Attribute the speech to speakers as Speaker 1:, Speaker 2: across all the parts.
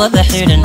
Speaker 1: وبحر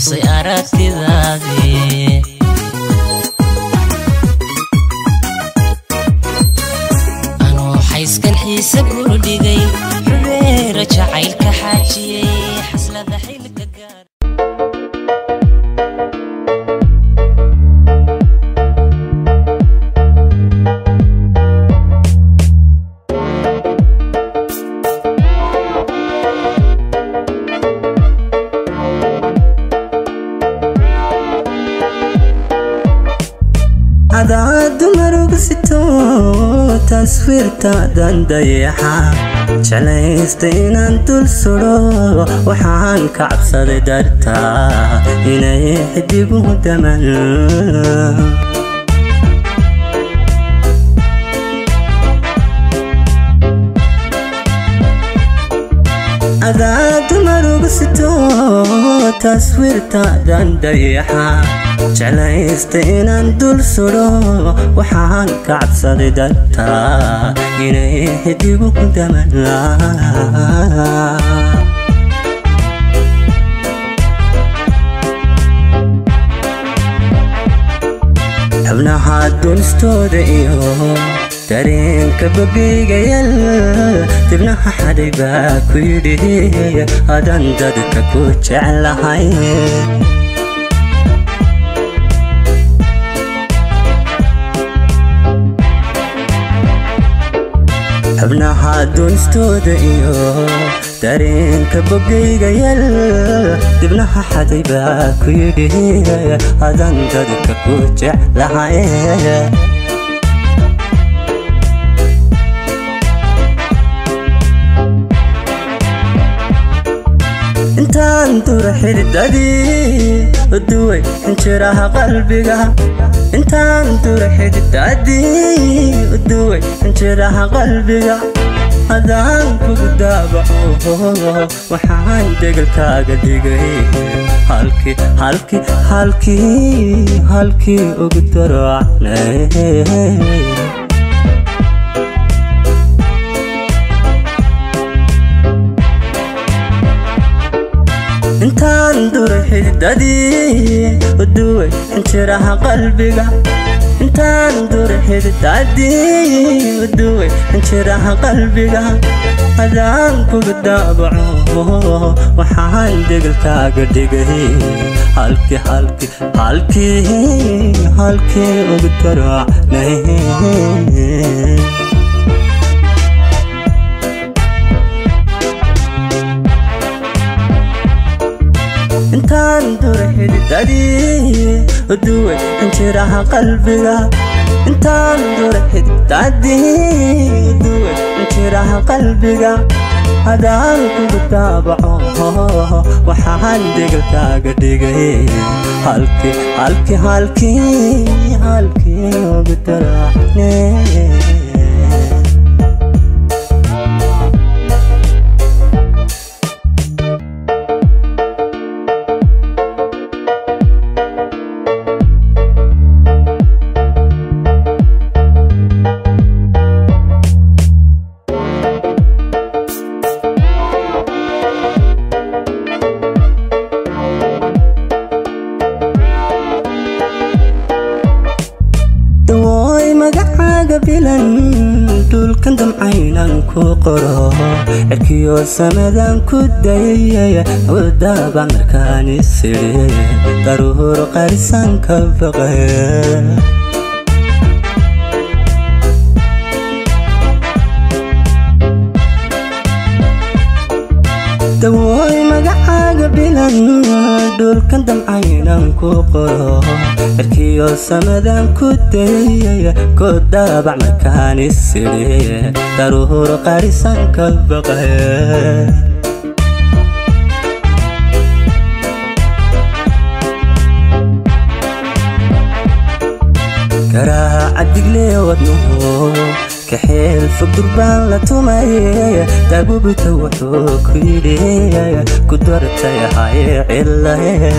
Speaker 1: tusay aragtidaadii
Speaker 2: jeclaysta inaan dul sudho waxaan ka cabsaday dartaa inay xidiguhu daman adaa dumaruga sito taswiirta daan dayaxa jeclaysta inaan dul sudo waxaan ka cabsaday dadta inay xidigu ku damanaa xubnaha dunistooda iyo dareenka babigayal dibnaha xaday baa ku yidhi hadan dadka ku jeclahay abnahaadunstoodayo dareenka boggaygayal dibnaha xaday baa ku yidhi adaan dadka ku jeclahay intuu raxididadii uduway injiraha qalbiga intaan intuu raxididadii uduway injiraha qalbiga hadaan kugu daabaco waxaan degalkaaga dhigay halkii halkii halkii halkii ugu daracnay intaan dura xididadii uduway injiraha qalbiga intaan dura xididadii uduway injiraha qalbiga adaan kuga daabaco waxaan degilkaaga dhigay halki halki halkii halkii ugu daracnay انت درحل تدي ودوي انت راح قلبنا انت درحل تدي ودوي انت راح هذا الكل كتابعه وحان دقلتا قدقه هالكي هالكي هالكي هالكي وقتراحني qoro cirkiyo samadan ku dayaya awoodaaba markaan isirie daruur qarisan ka baqe dhulkan damcaynaan ku qoro cirkiyo samadaan ku dayaya ku daabac markaan isidiye daruuro qarisaan ka baqaye كراها عدق لي ودنه كحيل بان فقربان لتمي بتوحو وحوك يدي قدرتي هاي علاي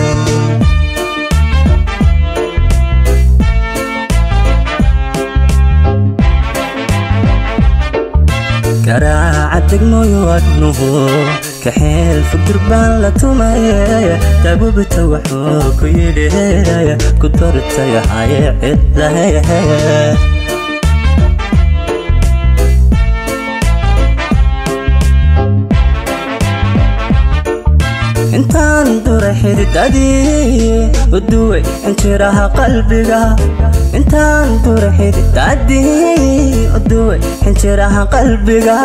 Speaker 2: كراعتك ميوك نهو كحيل بان فقربان لتمي بتوحو وحوك يدي قدرتي هاي علاي fure xididadii uduwey injiraha qalbiga intaan fure xididadii uduwey injiraha qalbiga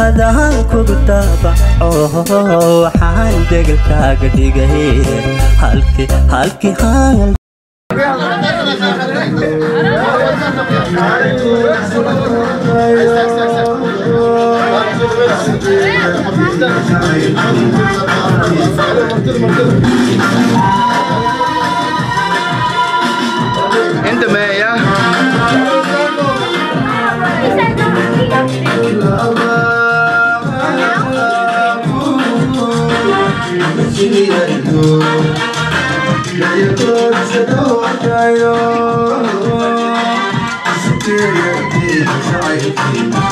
Speaker 2: hadahan kugu daabaco waxaan degelkaaga dhigay halki halki hal
Speaker 3: Thank
Speaker 4: you.
Speaker 5: انت ما يا
Speaker 3: Thank you.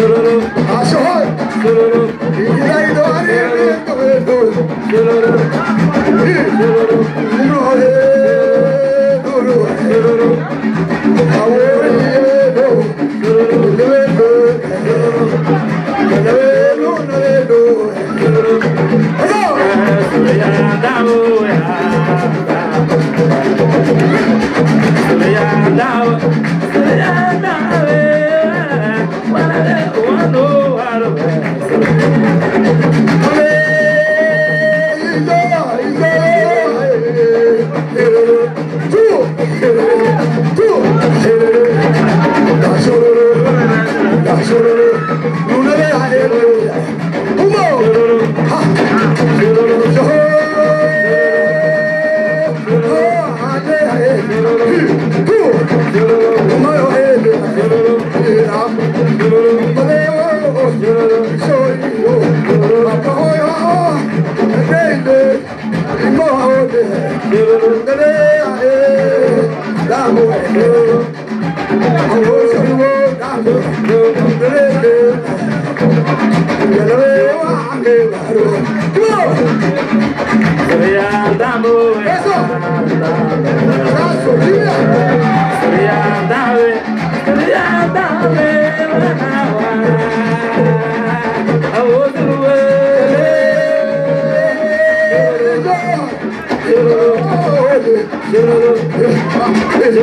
Speaker 3: Aşoy İlgiler doğar yerinde dur Umru he duru Avuriye do Deve do
Speaker 6: Deve do Deve do Hello!
Speaker 3: Israel.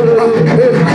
Speaker 3: ¡Gracias!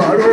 Speaker 6: பாடும்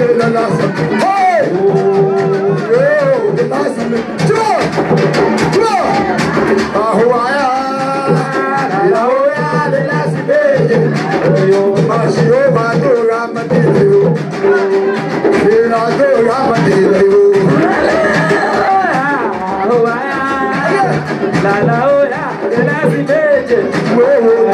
Speaker 6: day la la sa. Hey!
Speaker 3: Yo, the last one. Jump! Jump! Ahuaya! La hoya de la si be. Yo, mashi o ma do ramadi yo. Sira do ramadi yo. Ahuaya! La la hoya de la si be. Whoa, whoa.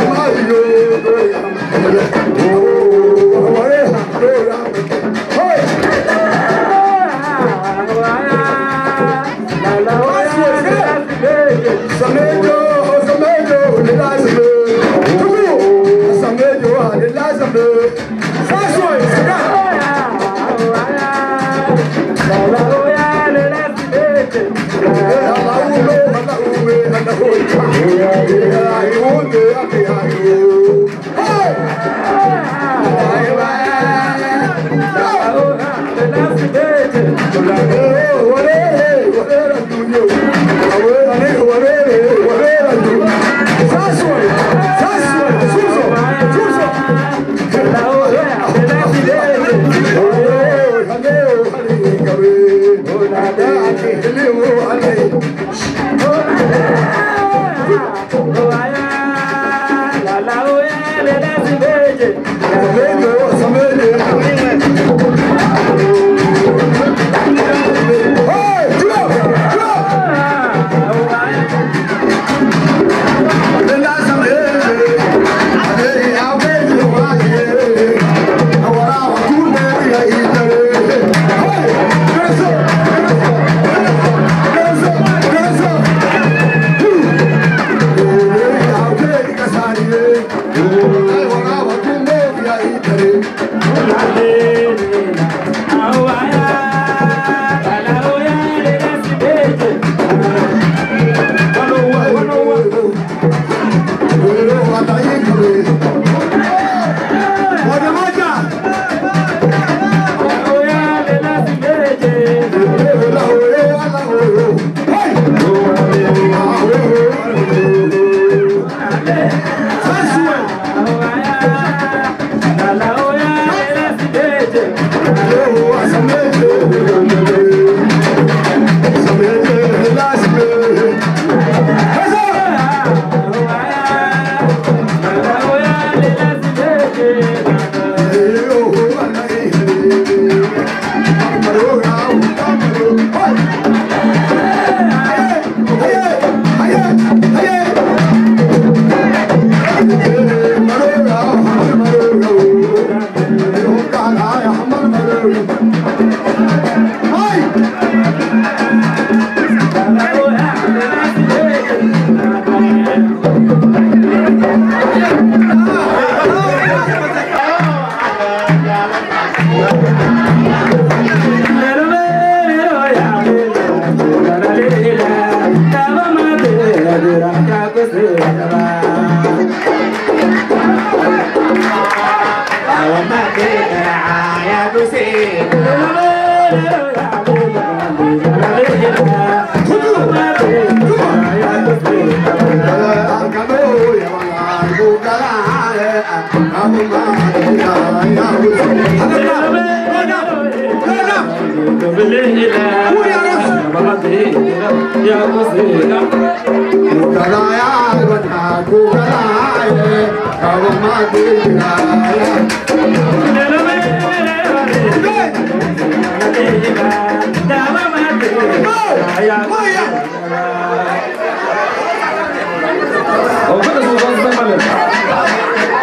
Speaker 3: happy.
Speaker 6: Gosela, ya
Speaker 3: Oh, what is the one's name?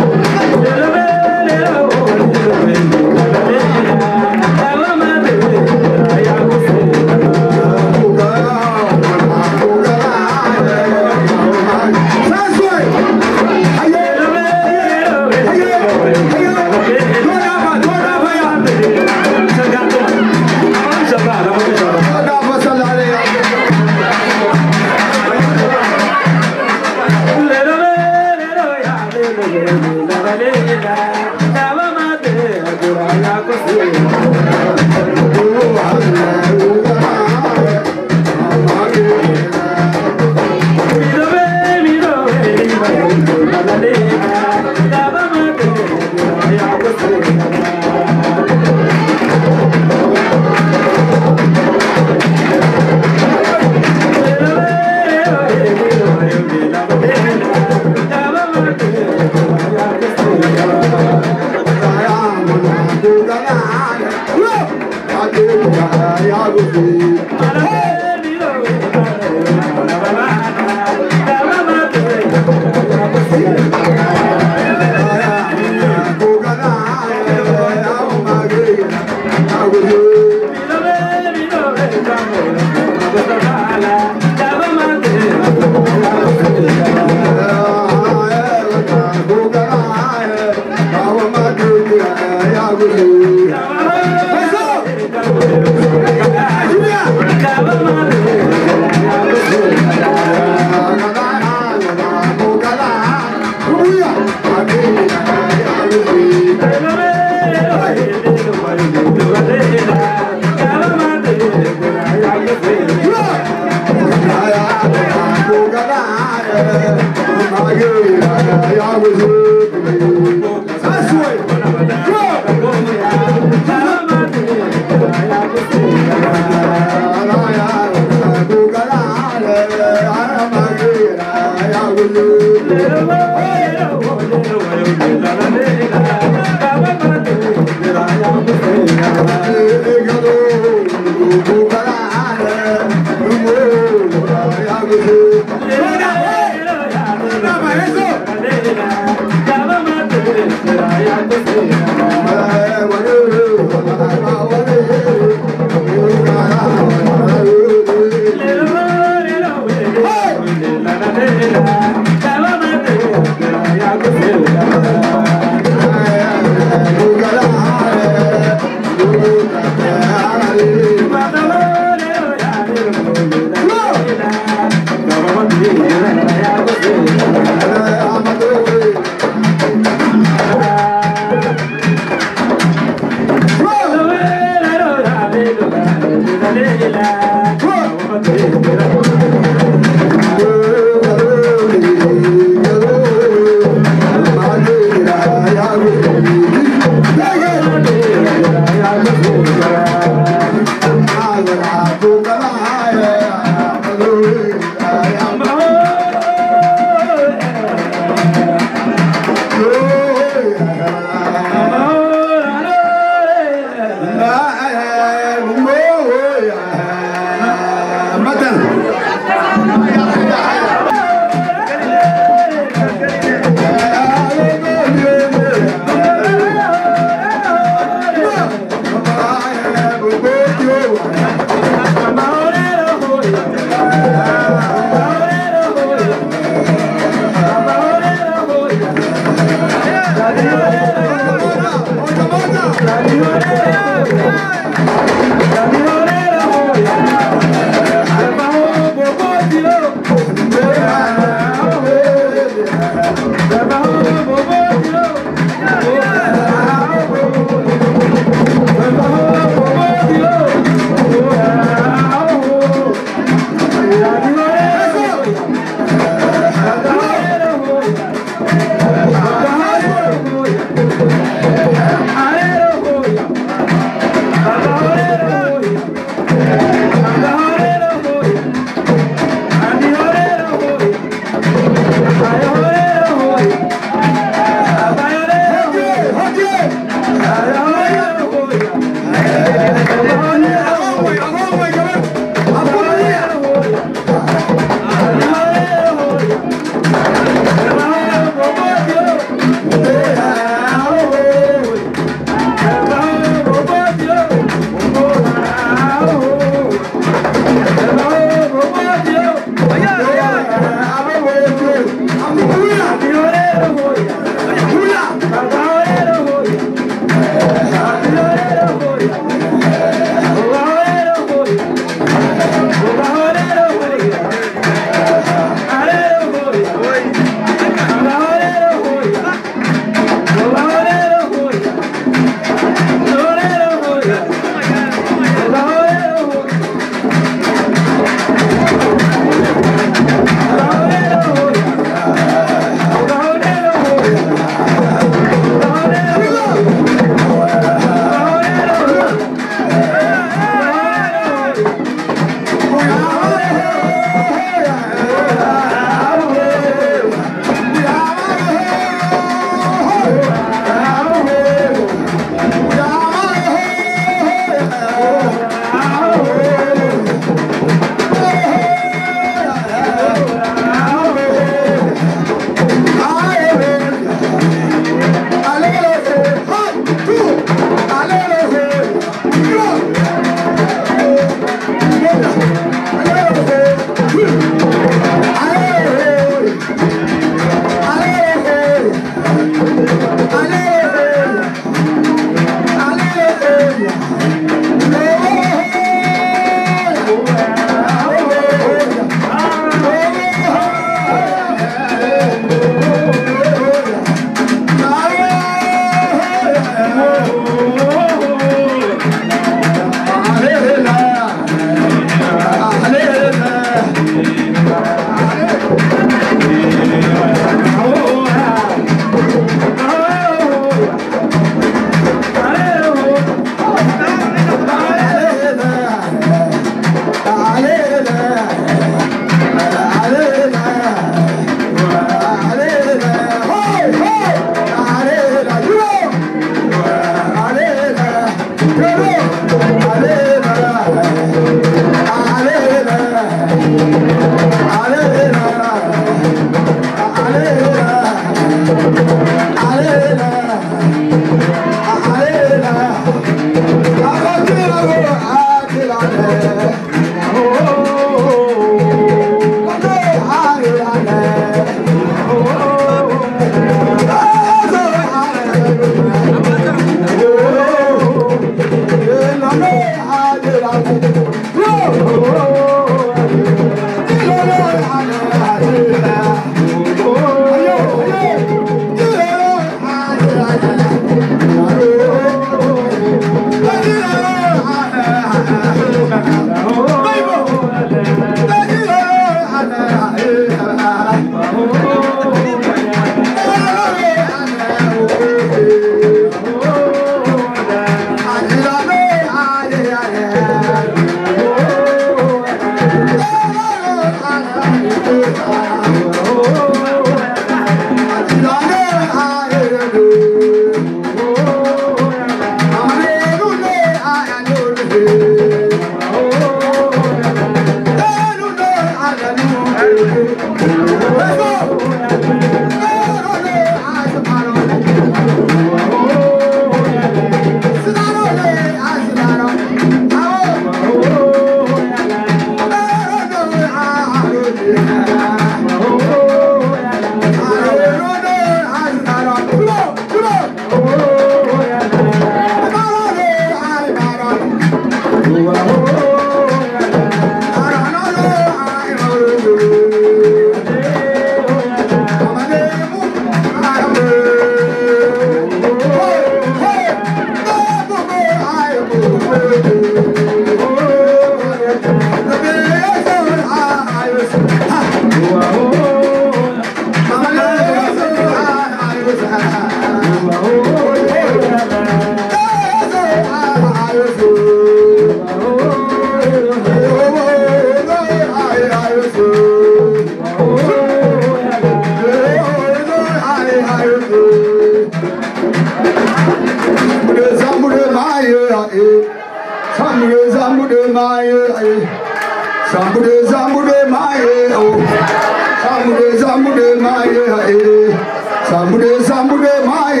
Speaker 3: சாம்புடு மாய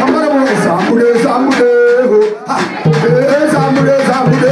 Speaker 3: சம்பரம் சாம்புடு சாம்புடு சாம்புடு சாம்புடு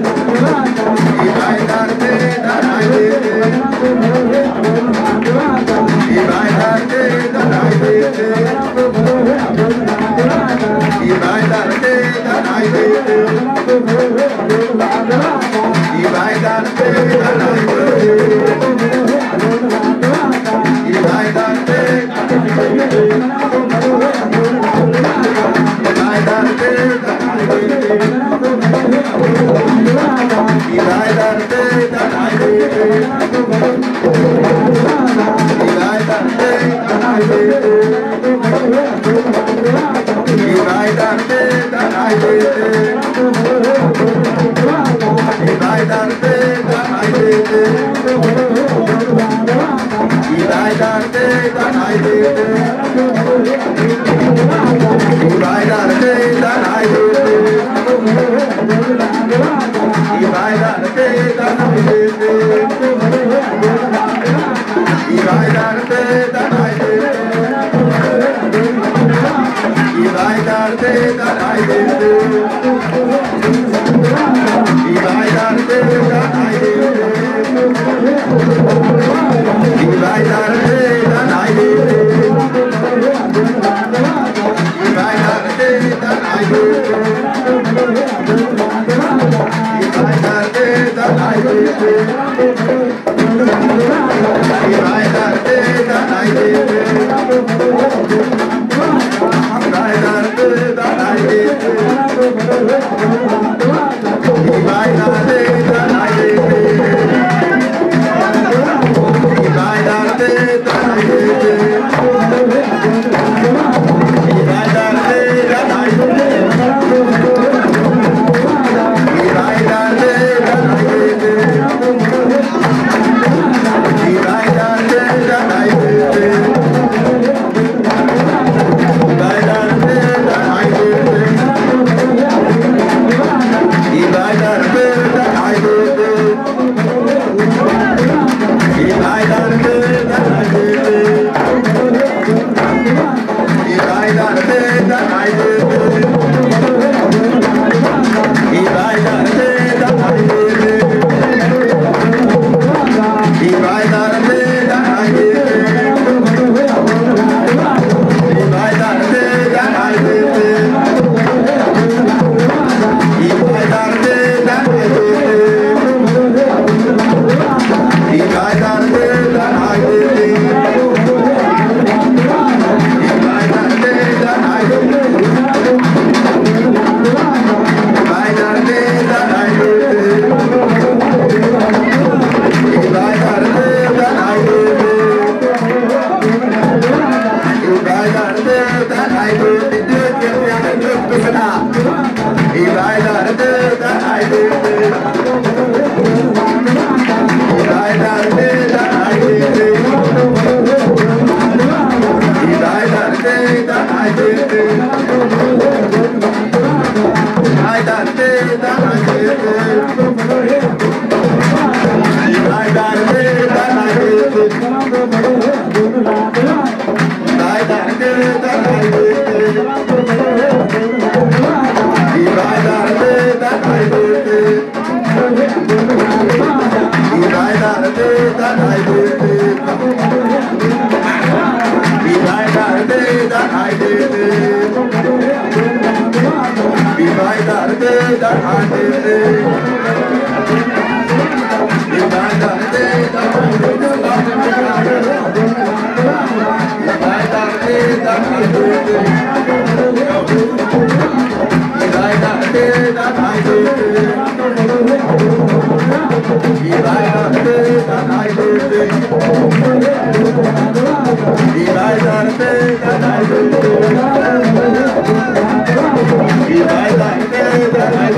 Speaker 3: Thank you.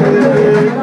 Speaker 3: Thank you.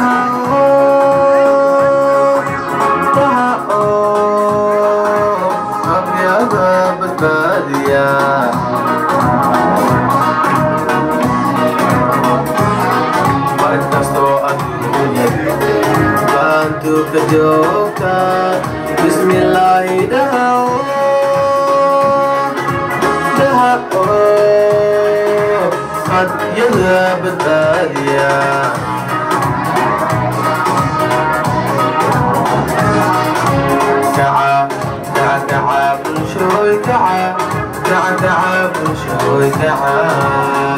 Speaker 4: جوكا بسم الله ده دها قد يذهب الداليا تعب تعب تعب بنشوي تعب تعب تعب بنشوي تعب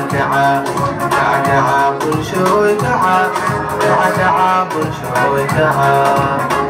Speaker 4: 不朽的伟大。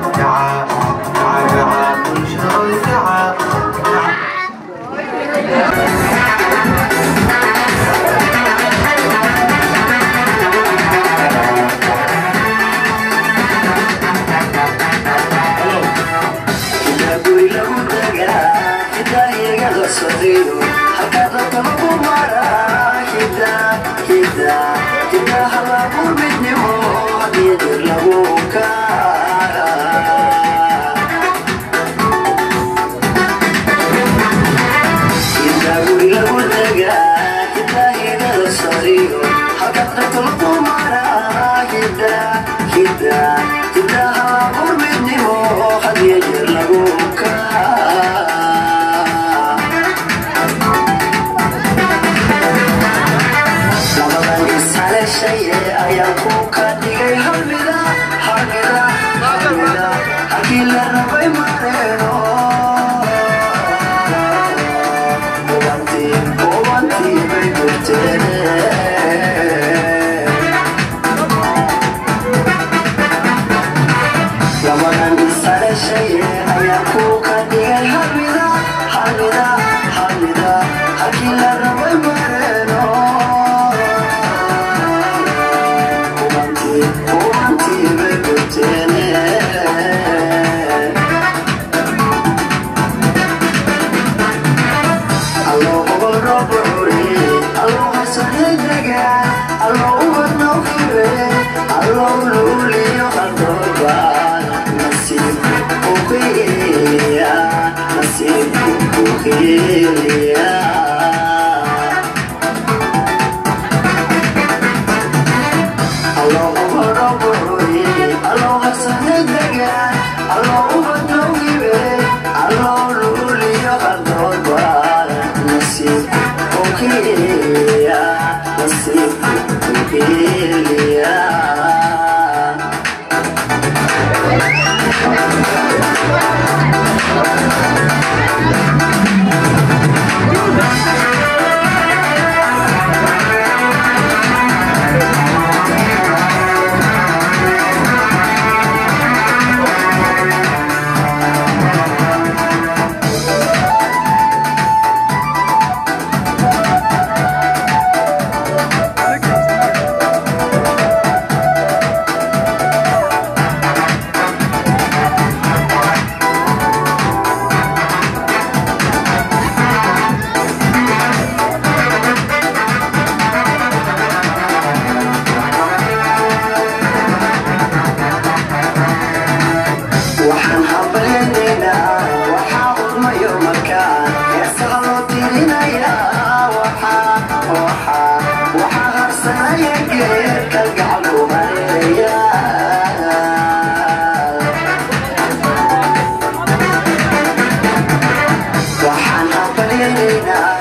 Speaker 3: Thank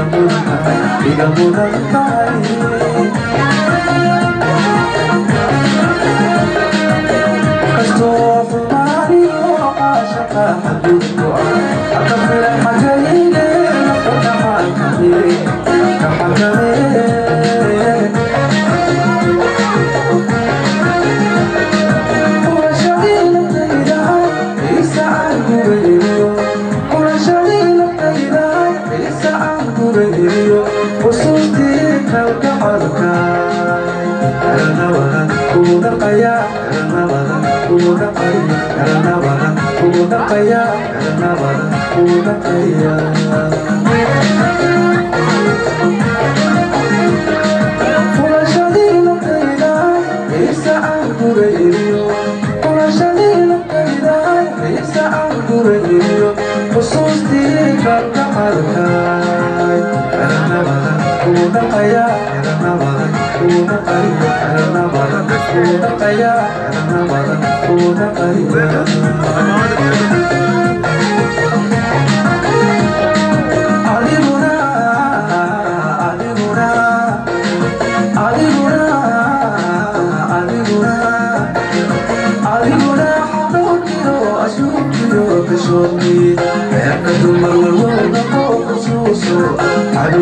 Speaker 3: 네가 무난한 네가 무난한 나이 가서 불만이 없어 마셔봐 한두 번 아까 그래 aqbaya nabada umataya Aduh,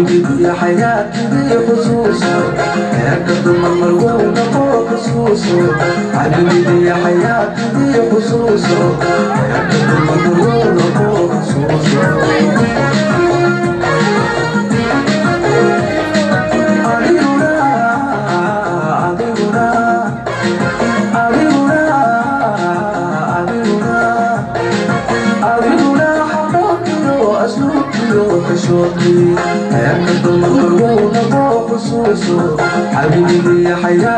Speaker 3: gitu ya? Hayat gitu ya? خصوصه حبيبي يا حياتي دي خصوصه حياتي المجنون خصوصه حياتي
Speaker 4: المجنون خصوصه حبيبي يا حياتي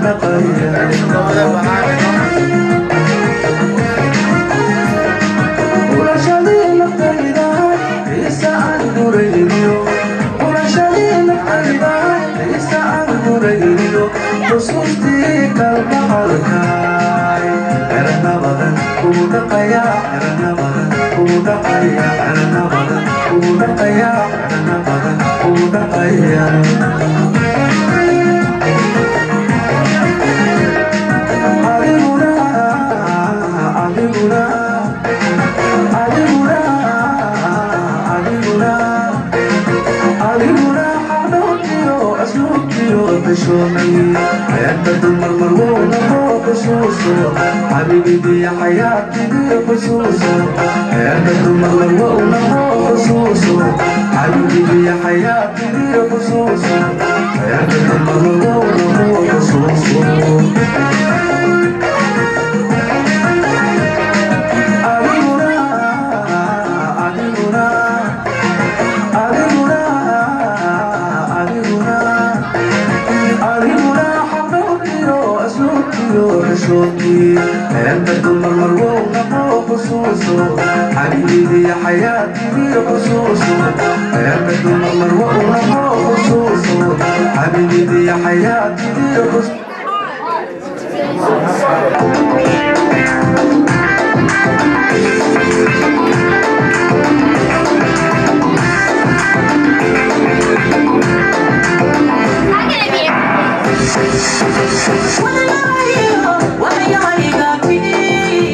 Speaker 4: Yeah. بشوقي
Speaker 3: حياتنا تبقى مرغوبة فوق خصوصه حبيبي دي حياتي دي
Speaker 5: خصوصه
Speaker 3: حياتنا تبقى مرغوبة فوق خصوصه حبيبي دي حياتي دي خصوصه حياتنا تبقى مرغوبة فوق
Speaker 5: خصوصه
Speaker 4: حبيبي حياتي دي خصوصه يا
Speaker 3: بدو مروه ونمو خصوصه حبيبي حياتي دي خصوصه What are you, what are you, what are you,